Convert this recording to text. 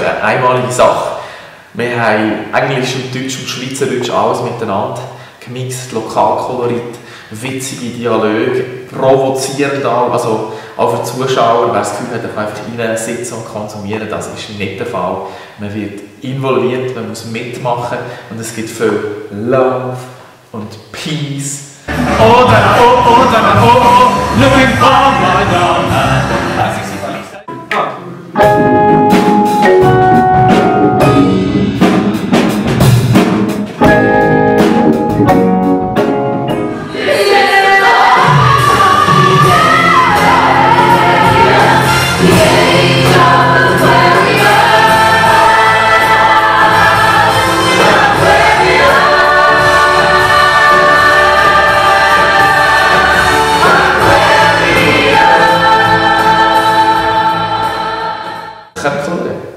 eine einmalige Sache. Wir haben Englisch und Deutsch und Schweizerdeutsch alles miteinander gemixt, Lokalkolorit, witzige Dialoge, provozierend auch, also auch für Zuschauer, wer das Gefühl hat, er einfach rein und konsumieren, das ist nicht der Fall. Man wird involviert, man muss mitmachen und es gibt viel Love und Peace. Oh, da, Absolutely.